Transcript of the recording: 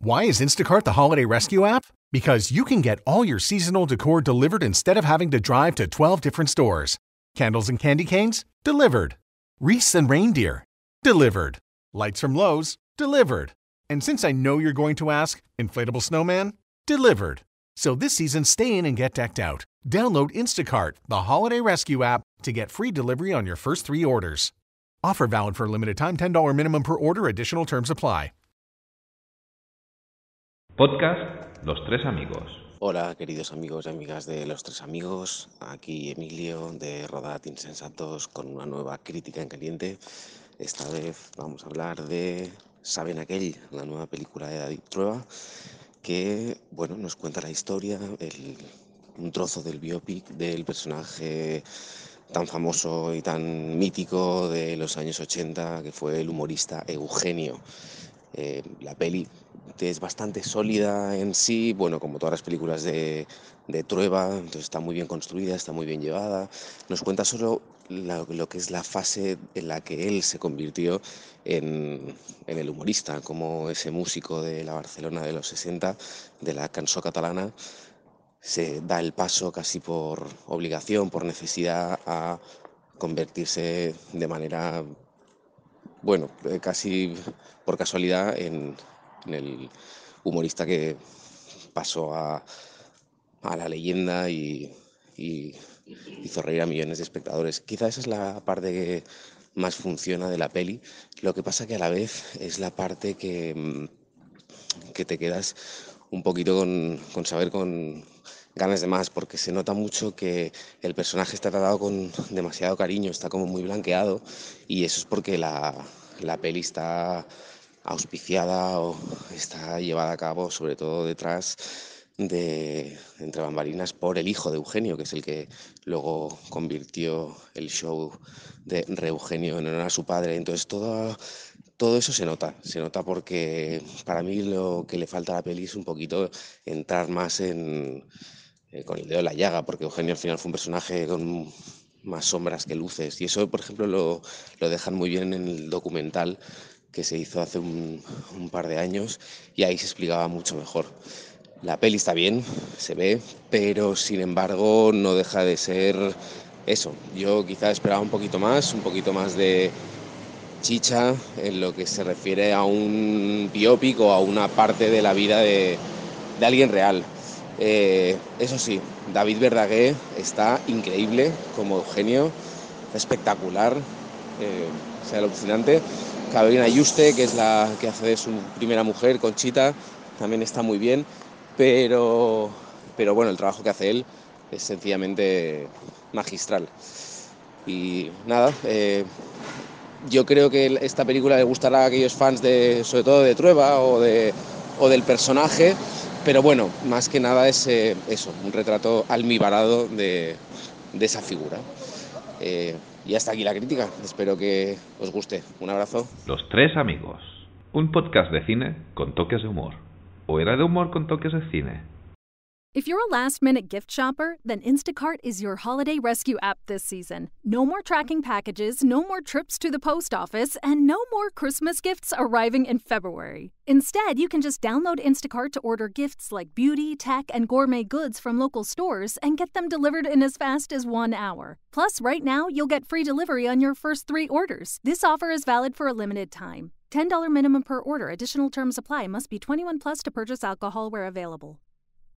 Why is Instacart the holiday rescue app? Because you can get all your seasonal decor delivered instead of having to drive to 12 different stores. Candles and candy canes? Delivered. Wreaths and reindeer? Delivered. Lights from Lowe's? Delivered. And since I know you're going to ask, inflatable snowman? Delivered. So this season, stay in and get decked out. Download Instacart, the holiday rescue app, to get free delivery on your first three orders. Offer valid for a limited time $10 minimum per order, additional terms apply. Podcast Los Tres Amigos. Hola, queridos amigos y amigas de Los Tres Amigos. Aquí Emilio de Rodat Insensatos con una nueva crítica en caliente. Esta vez vamos a hablar de Saben Aquel, la nueva película de David Trueba, que bueno, nos cuenta la historia, el, un trozo del biopic del personaje tan famoso y tan mítico de los años 80, que fue el humorista Eugenio. Eh, la peli es bastante sólida en sí, bueno, como todas las películas de, de Trueba, entonces está muy bien construida, está muy bien llevada. Nos cuenta solo lo que es la fase en la que él se convirtió en, en, el humorista, como ese músico de la Barcelona de los 60, de la canción catalana, se da el paso casi por obligación, por necesidad, a convertirse de manera, bueno, eh, casi por casualidad en, el humorista que pasó a, a la leyenda y, y, hizo reír a millones de espectadores. Quizá esa es la parte que más funciona de la peli. Lo que pasa que a la vez es la parte que, mm, que te quedas un poquito con, con saber con ganas de más, porque se nota mucho que el personaje está tratado con demasiado cariño, está como muy blanqueado, y eso es porque la, la peli está auspiciada o está llevada a cabo sobre todo detrás de entre bambalinas por el hijo de Eugenio, que es el que luego convirtió el show de Re Eugenio en honor a su padre. Entonces todo, todo eso se nota, se nota porque para mí lo que le falta a la peli es un poquito entrar más en, eh, con el dedo en la llaga, porque Eugenio al final fue un personaje con más sombras que luces. Y eso, por ejemplo, lo, lo dejan muy bien en el documental que se hizo hace un, par de años y ahí se explicaba mucho mejor. La peli está bien, se ve, pero sin embargo no deja de ser eso. Yo quizá esperaba un poquito más, un poquito más de chicha en lo que se refiere a un biopic o a una parte de la vida de, de alguien real. Eh, eso sí, David Verdaguer está increíble como Eugenio, espectacular, eh, o sea, alucinante. Carolina Ayuste, que es la que hace su primera mujer, Conchita, también está muy bien, pero, pero bueno, el trabajo que hace él es sencillamente magistral. Y nada, eh, yo creo que esta película le gustará a aquellos fans de, sobre todo de Trueba o del personaje, pero bueno, más que nada es eh, eso, un retrato almibarado de, esa figura. Eh, y hasta aquí la crítica. Espero que os guste. Un abrazo. Los tres amigos. Un podcast de cine con toques de humor. ¿O era de humor con toques de cine? If you're a last minute gift shopper, then Instacart is your holiday rescue app this season. No more tracking packages, no more trips to the post office, and no more Christmas gifts arriving in February. Instead, you can just download Instacart to order gifts like beauty, tech, and gourmet goods from local stores and get them delivered in as fast as one hour. Plus, right now, you'll get free delivery on your first three orders. This offer is valid for a limited time. $10 minimum per order. Additional terms apply. Must be 21 plus to purchase alcohol where available.